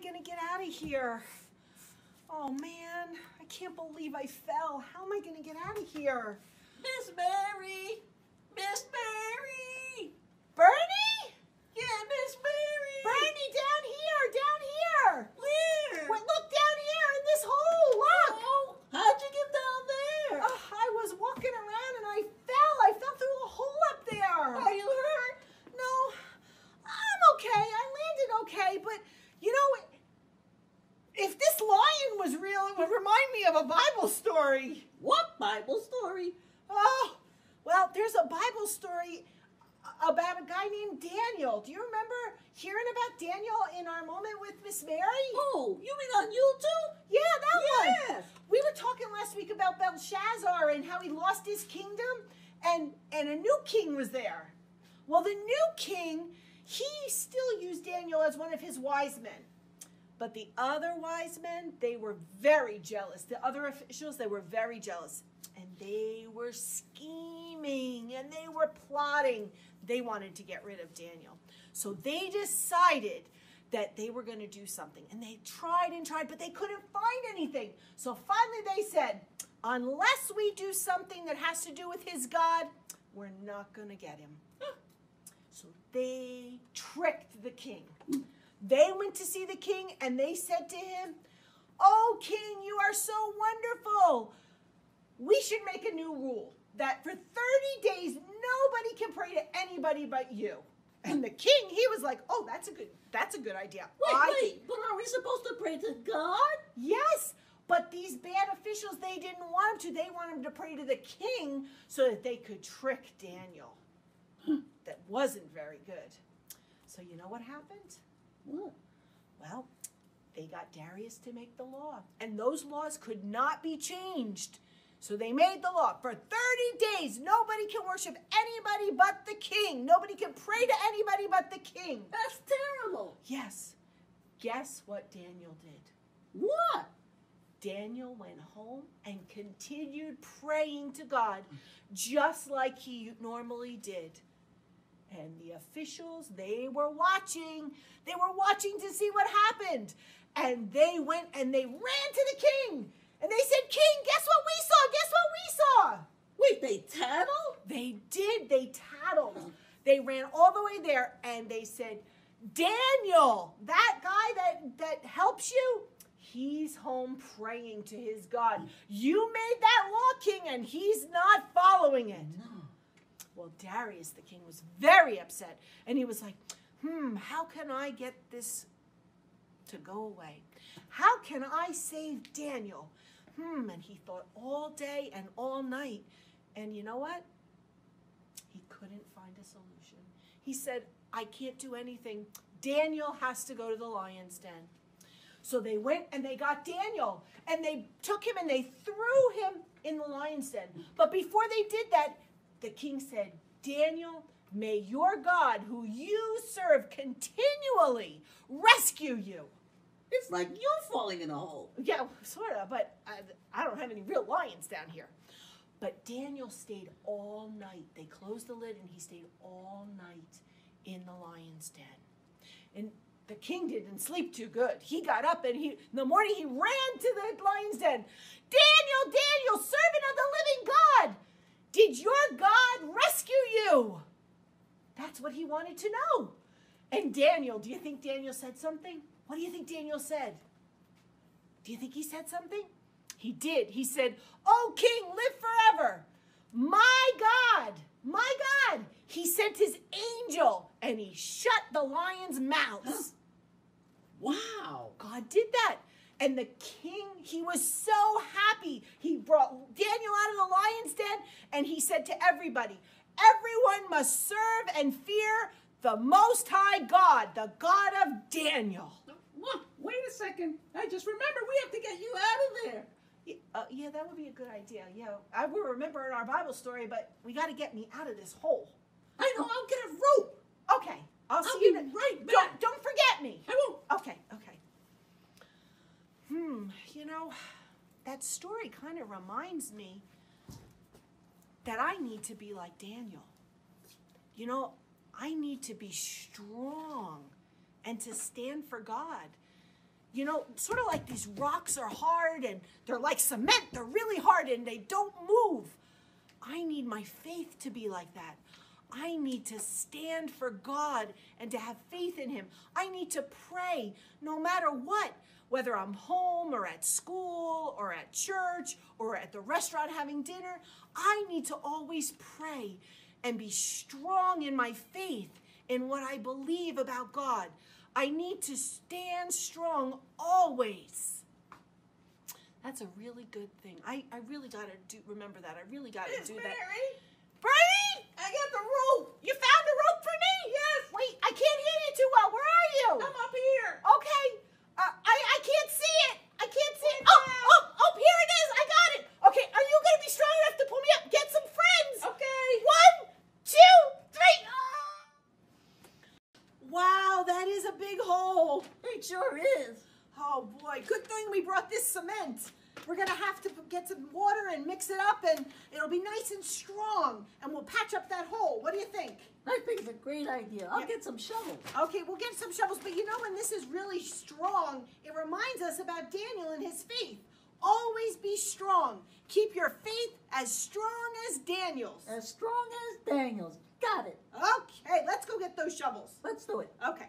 going to get out of here? Oh man, I can't believe I fell. How am I to get out of here? Miss Mary! Miss Mary! Bernie? Yeah, Miss Mary! Bernie, down here, down here. Where? Wait, look down here in this hole. Look. Oh, how'd you get down there? Ugh, I was walking around and I fell. I fell through a hole up there. Are you hurt? No, I'm okay. I landed okay, but you know, if this lion was real, it would remind me of a Bible story. What Bible story? Oh, well, there's a Bible story about a guy named Daniel. Do you remember hearing about Daniel in our moment with Miss Mary? Oh, you mean on YouTube? Yeah, that one. Yes. We were talking last week about Belshazzar and how he lost his kingdom and and a new king was there. Well, the new king, he still used Daniel as one of his wise men. But the other wise men, they were very jealous. The other officials, they were very jealous. And they were scheming and they were plotting. They wanted to get rid of Daniel. So they decided that they were going to do something. And they tried and tried, but they couldn't find anything. So finally they said, unless we do something that has to do with his God, we're not going to get him. So they tricked the king. They went to see the king and they said to him, Oh, king, you are so wonderful. We should make a new rule that for 30 days nobody can pray to anybody but you. And the king, he was like, "Oh, that's a good that's a good idea." Wait, I- wait, but are we supposed to pray to God? Yes, but these bad officials, they didn't want him to. They wanted him to pray to the king so that they could trick Daniel. Hmm. that wasn't very good. So you know what happened? Well, they got Darius to make the law, and those laws could not be changed. So they made the law. For 30 days, nobody can worship anybody but the king. Nobody can pray to anybody but the king. That's terrible. Yes. Guess what Daniel did? What? Daniel went home and continued praying to God just like he normally did. And the officials, they were watching. They were watching to see what happened. And they went and they ran to the king. And they said, King, guess what we saw? Guess what we saw? Wait, they tattled? They did. They tattled. They ran all the way there and they said, Daniel, that guy that, that helps you, he's home praying to his God. You made that law, king, and he's not following it. No. Well, Darius, the king, was very upset. And he was like, hmm, how can I get this to go away? How can I save Daniel? Hmm, and he thought all day and all night. And you know what? He couldn't find a solution. He said, I can't do anything. Daniel has to go to the lion's den. So they went and they got Daniel and they took him and they threw him in the lion's den. But before they did that, the king said, Daniel, may your God, who you serve continually, rescue you. It's like you're falling in a hole. Yeah, sort of, but I, I don't have any real lions down here. But Daniel stayed all night. They closed the lid and he stayed all night in the lion's den. And the king didn't sleep too good. He got up and he, in the morning, he ran to the lion's den. Daniel, Daniel, servant of the living God, did your God rescue you? That's what he wanted to know. And Daniel, do you think Daniel said something? What do you think Daniel said? Do you think he said something? He did. He said, Oh, king, live forever. My God, my God. He sent his angel and he shut the lions' mouth. Wow. God did that. And the king, he was so happy. He brought Daniel out of the lion's den and he said to everybody, Everyone must serve and fear the Most High God, the God of Daniel. What? Wait a second. I just remember we have to get you out of there. Yeah, uh, yeah, that would be a good idea. Yeah, I will remember in our Bible story, but we got to get me out of this hole. I know. I'll get a rope. Okay, I'll, I'll see you. right back. Don't don't forget me. I won't. Okay, okay. Hmm, you know, that story kind of reminds me that I need to be like Daniel. You know, I need to be strong and to stand for God. you know, sort of like these rocks are hard and they're like cement, they're really hard and they don't move. I need my faith to be like that. I need to stand for God and to have faith in Him. I need to pray no matter what, whether I'm home or at school or at church or at the restaurant having dinner. I need to always pray and be strong in my faith in what I believe about God. I need to stand strong always. That's a really good thing. I, I really got to do remember that. I really got to do Mary, that. Bernie! I got the rope. You found a rope for me? Yes. Wait, I can't hear you too well. Where are you? I'm up here. Okay. Uh, I I can't see it. I can't see it. Wait, Oh, Dad. oh, oh, here it is. I got it. Okay, are you gonna be strong enough to pull me up? Get some friends. Okay. One, two, three. Ah! Wow, that is a big hole. It sure is. Oh boy, good thing we brought this cement. We're gonna have to get some water and mix it up, and it'll be nice and strong, and we'll patch up that hole. What do you think? I think it's a great idea. I'll Yeah. get some shovels. Okay, we'll get some shovels, but you know when this is really strong, it reminds us about Daniel and his faith. Always be strong. Keep your faith as strong as Daniel's. As strong as Daniel's. Got it. Okay, let's go get those shovels. Let's do it. Okay.